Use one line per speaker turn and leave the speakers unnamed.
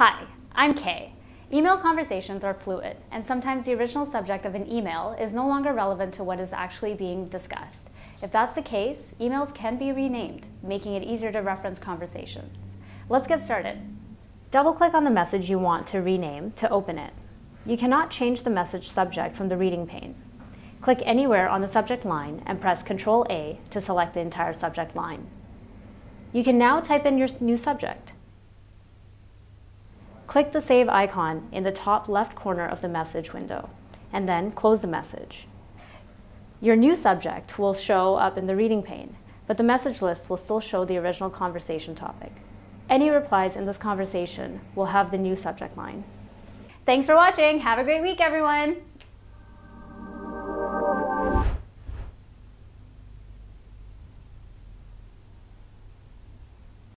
Hi, I'm Kay. Email conversations are fluid, and sometimes the original subject of an email is no longer relevant to what is actually being discussed. If that's the case, emails can be renamed, making it easier to reference conversations. Let's get started. Double-click on the message you want to rename to open it. You cannot change the message subject from the reading pane. Click anywhere on the subject line and press Ctrl-A to select the entire subject line. You can now type in your new subject. Click the Save icon in the top left corner of the message window, and then close the message. Your new subject will show up in the reading pane, but the message list will still show the original conversation topic. Any replies in this conversation will have the new subject line. Thanks for watching. Have a great week, everyone.